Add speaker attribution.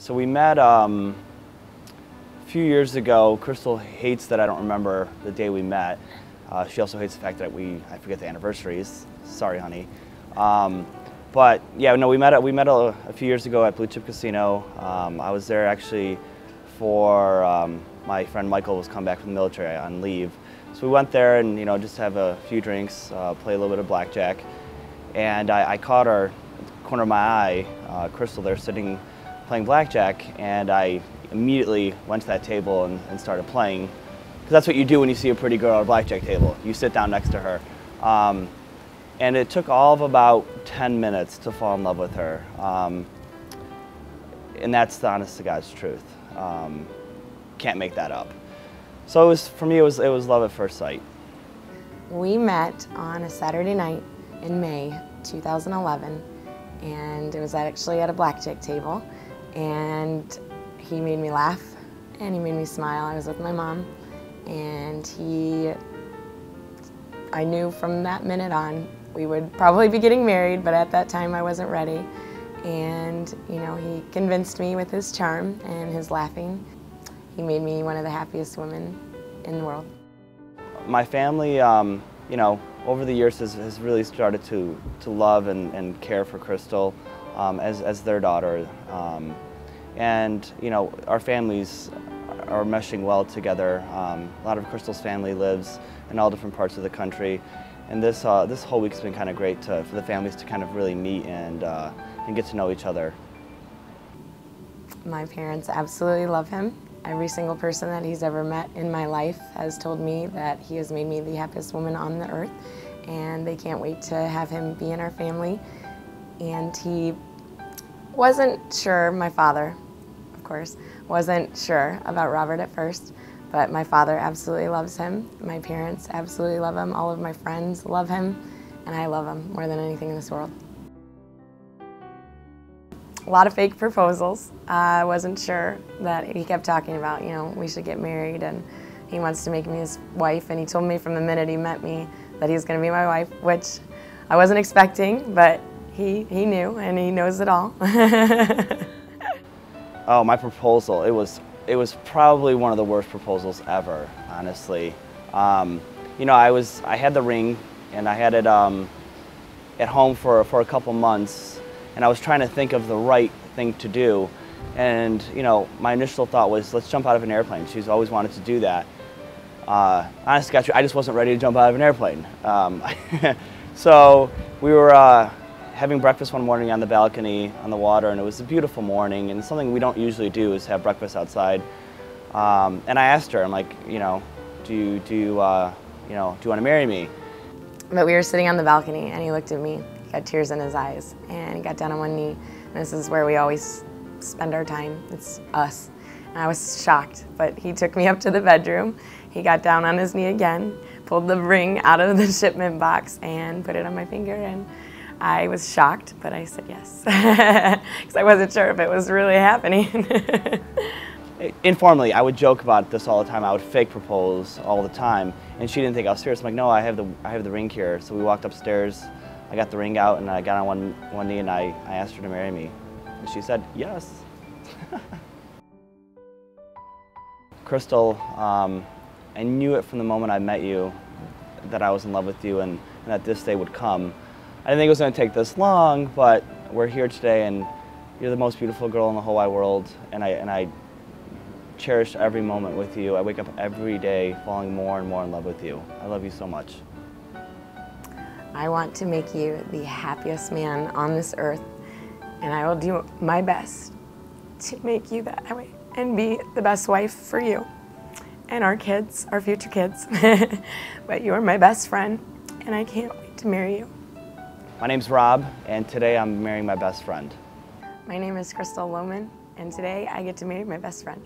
Speaker 1: So we met um, a few years ago. Crystal hates that I don't remember the day we met. Uh, she also hates the fact that we I forget the anniversaries. Sorry, honey. Um, but yeah, no, we met we met a, a, few years ago at Blue Chip Casino. Um, I was there actually for um, my friend Michael was coming back from the military on leave. So we went there and you know just have a few drinks, uh, play a little bit of blackjack, and I, I caught her corner of my eye, uh, Crystal there sitting playing blackjack, and I immediately went to that table and, and started playing. Because that's what you do when you see a pretty girl at a blackjack table. You sit down next to her. Um, and it took all of about 10 minutes to fall in love with her. Um, and that's the honest to God's truth. Um, can't make that up. So it was, for me, it was, it was love at first sight.
Speaker 2: We met on a Saturday night in May 2011, and it was actually at a blackjack table and he made me laugh and he made me smile. I was with my mom and he, I knew from that minute on we would probably be getting married, but at that time I wasn't ready. And, you know, he convinced me with his charm and his laughing. He made me one of the happiest women in the world.
Speaker 1: My family, um, you know, over the years has, has really started to, to love and, and care for Crystal um, as, as their daughter. Um, and you know, our families are meshing well together. Um, a lot of Crystal's family lives in all different parts of the country. And this, uh, this whole week's been kind of great to, for the families to kind of really meet and, uh, and get to know each other.
Speaker 2: My parents absolutely love him. Every single person that he's ever met in my life has told me that he has made me the happiest woman on the earth and they can't wait to have him be in our family. And he wasn't sure, my father, course, wasn't sure about Robert at first, but my father absolutely loves him. My parents absolutely love him. All of my friends love him, and I love him more than anything in this world. A lot of fake proposals. I wasn't sure that he kept talking about, you know, we should get married and he wants to make me his wife and he told me from the minute he met me that he was going to be my wife, which I wasn't expecting, but he, he knew and he knows it all.
Speaker 1: oh, my proposal, it was, it was probably one of the worst proposals ever, honestly. Um, you know, I was, I had the ring and I had it um, at home for, for a couple months and I was trying to think of the right thing to do. And, you know, my initial thought was, let's jump out of an airplane. She's always wanted to do that. Uh, honestly, I just wasn't ready to jump out of an airplane. Um, so we were, uh, having breakfast one morning on the balcony on the water, and it was a beautiful morning, and something we don't usually do is have breakfast outside. Um, and I asked her, I'm like, you know, do you, do you, uh, you know, do you want to marry me?
Speaker 2: But we were sitting on the balcony, and he looked at me, he got tears in his eyes, and he got down on one knee. And this is where we always spend our time. It's us. And I was shocked, but he took me up to the bedroom. He got down on his knee again, pulled the ring out of the shipment box, and put it on my finger, and I was shocked, but I said yes because I wasn't sure if it was really happening.
Speaker 1: Informally, I would joke about this all the time. I would fake propose all the time, and she didn't think I was serious. I'm like, no, I have the I have the ring here. So we walked upstairs. I got the ring out, and I got on one one knee, and I I asked her to marry me, and she said yes. Crystal, um, I knew it from the moment I met you that I was in love with you, and, and that this day would come. I didn't think it was going to take this long, but we're here today and you're the most beautiful girl in the whole wide world and I, and I cherish every moment with you. I wake up every day falling more and more in love with you. I love you so much.
Speaker 2: I want to make you the happiest man on this earth and I will do my best to make you that way and be the best wife for you and our kids, our future kids. but you're my best friend and I can't wait to marry you.
Speaker 1: My name's Rob, and today I'm marrying my best friend.
Speaker 2: My name is Crystal Lohman, and today I get to marry my best friend.